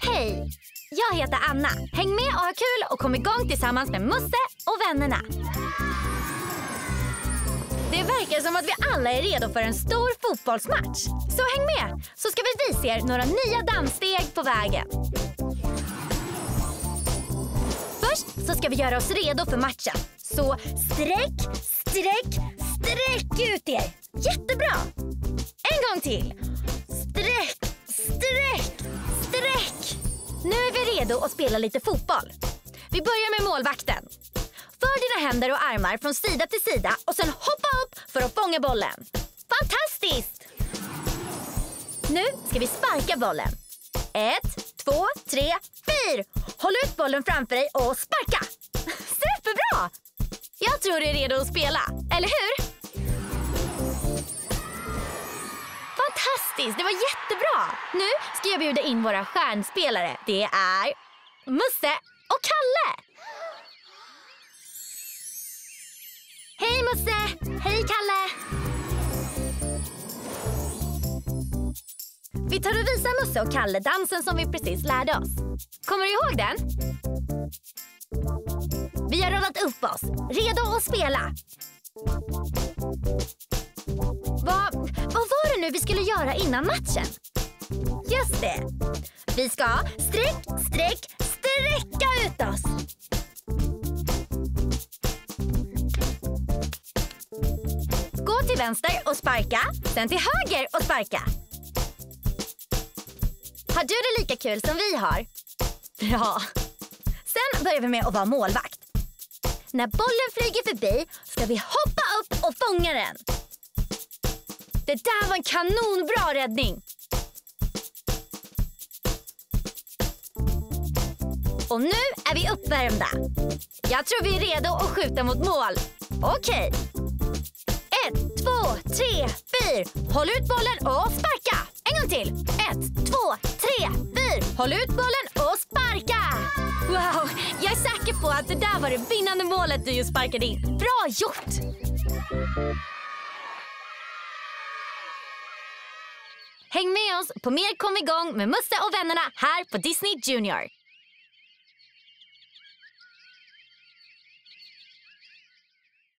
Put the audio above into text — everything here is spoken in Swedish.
Hej! Jag heter Anna. Häng med och ha kul och kom igång tillsammans med Musse och vännerna. Det verkar som att vi alla är redo för en stor fotbollsmatch. Så häng med, så ska vi visa er några nya danssteg på vägen. Först så ska vi göra oss redo för matchen. Så sträck, sträck, sträck ut er. Jättebra! En gång till. Redo att spela lite fotboll. Vi börjar med målvakten. För dina händer och armar från sida till sida och sen hoppa upp för att fånga bollen. Fantastiskt! Nu ska vi sparka bollen. Ett, två, tre, fyr! Håll ut bollen framför dig och sparka! Superbra! Jag tror du är redo att spela, eller hur? Fantastiskt, det var jättebra! Nu ska jag bjuda in våra stjärnspelare. Det är Musse och Kalle! Hej Musse! Hej Kalle! Vi tar och visar Musse och Kalle dansen som vi precis lärde oss. Kommer du ihåg den? Vi har rollat upp oss, redo att spela nu vi skulle göra innan matchen? Just det. Vi ska sträck, sträck, sträcka ut oss. Gå till vänster och sparka, sen till höger och sparka. Har du det lika kul som vi har? Bra. Sen börjar vi med att vara målvakt. När bollen flyger förbi ska vi hoppa upp och fånga den. Det där var en kanonbra räddning. Och nu är vi uppvärmda. Jag tror vi är redo att skjuta mot mål. Okej. Ett, två, tre, fyr. Håll ut bollen och sparka. En gång till. Ett, två, tre, fyr. Håll ut bollen och sparka. Wow, jag är säker på att det där var det vinnande målet du just sparkade in. Bra gjort! Häng med oss på mer Kom igång med Musse och vännerna här på Disney Junior.